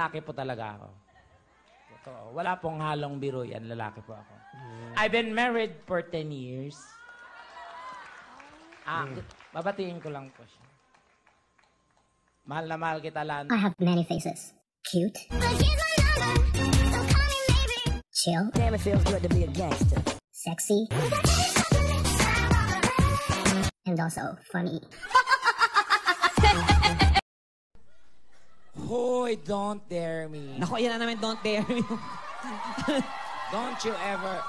lalaki po talaga ako. Totoo. Wala pong halong biro yan, lalaki po ako. I've been married for 10 years. Ah, babatiin ko lang po siya. Mahal na mahal kita, Lan. I have many faces. Cute. Chill. Damn, it feels good to be a gangster. Sexy. And also funny. Hoy, don't dare me. Nako, yan na naman, don't dare me. Don't you ever,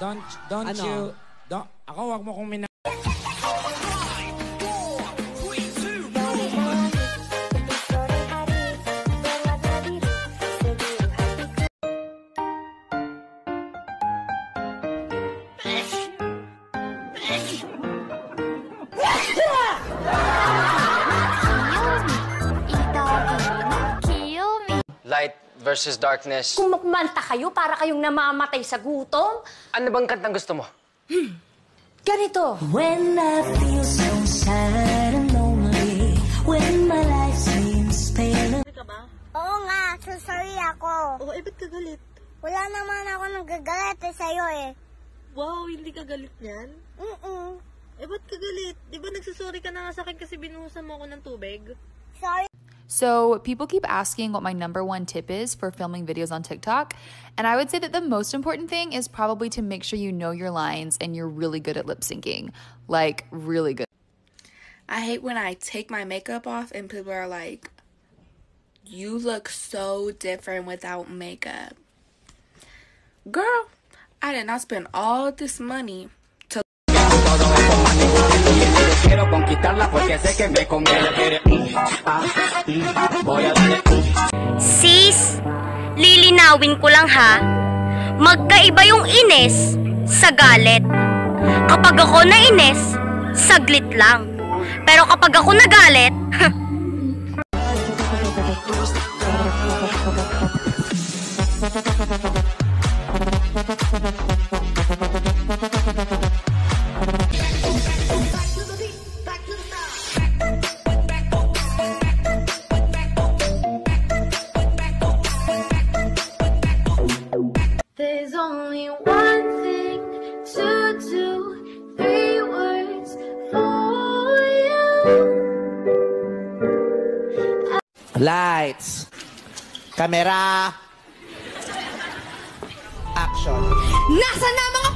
don't, don't Ano? you, don't, ako wag mo kong mina... Light versus darkness. Kung magmanta kayo para kayong namamatay sa gutom, Ano bang kantang gusto mo? ganito. When I feel so sad and lonely, when my life seems pale. Oo nga, so sorry ako. Oo, eh, ba't ka galit? Wala naman ako nagagalit eh sa'yo eh. Wow, hindi ka galit niyan? Mm-mm. Eh, ba't ka galit? Di ba nagsusorry ka na nga sa akin kasi binuhusan mo ako ng tubig? Sorry. So, people keep asking what my number one tip is for filming videos on TikTok. And I would say that the most important thing is probably to make sure you know your lines and you're really good at lip syncing. Like, really good. I hate when I take my makeup off and people are like, you look so different without makeup. Girl, I did not spend all this money to Sis, lilinawin ko lang ha. Magkaiba yung ines sa galit. Kapag ako nainis, saglit lang. Pero kapag ako nagalit, only one thing to do, three words for you. Lights. Camera. Action. Nasaan na mga